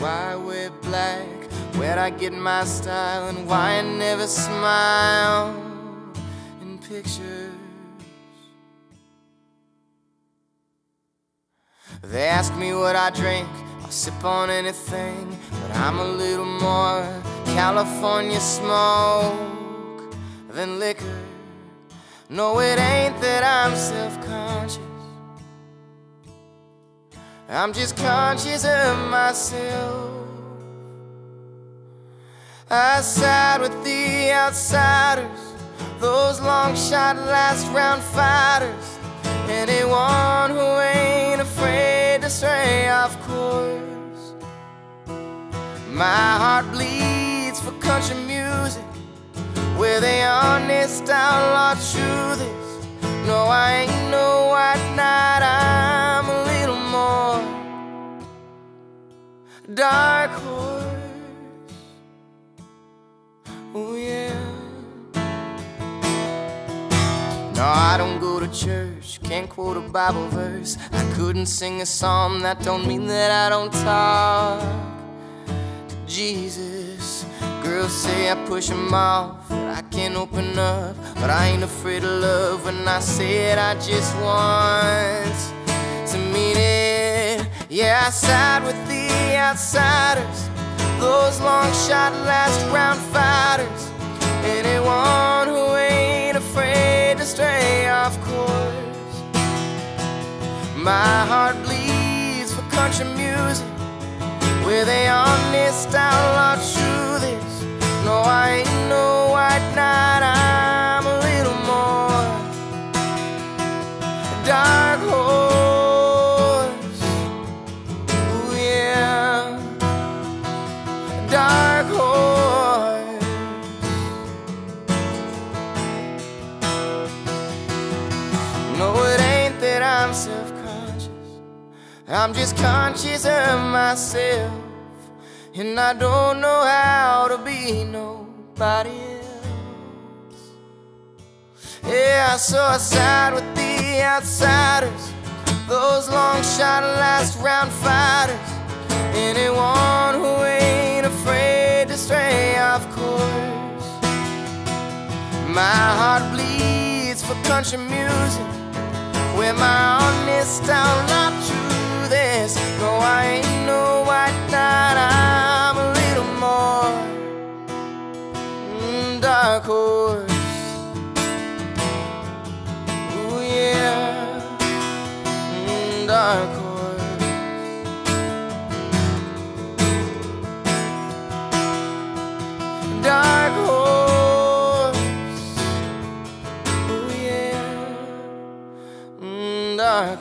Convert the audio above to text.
why wear black, where'd I get my style, and why I never smile in pictures. They ask me what I drink, I'll sip on anything, but I'm a little more California smoke than liquor. No, it ain't that I'm self I'm just conscious of myself. I side with the outsiders, those long shot last round fighters. Anyone who ain't afraid to stray off course. My heart bleeds for country music where the honest outlaw truth is. No, I ain't dark horse. Oh, yeah. No, I don't go to church, can't quote a Bible verse. I couldn't sing a psalm, that don't mean that I don't talk to Jesus. Girls say I push him off, but I can't open up. But I ain't afraid of love when I say it, I just want to mean it. Yeah, I side with shot last round fighters. Anyone who ain't afraid to stray off course. My heart bleeds for country music where they honest outlaw truth is. No, I ain't no white knight, I'm I'm self conscious. I'm just conscious of myself. And I don't know how to be nobody else. Yeah, so I side with the outsiders, those long shot last round fighters. Anyone who ain't afraid to stray off course. My heart bleeds for country music, where my honest outlaw truth is. No, I ain't no white knight, I'm a little more mm, dark horse. Ooh, yeah, mm, dark horse. na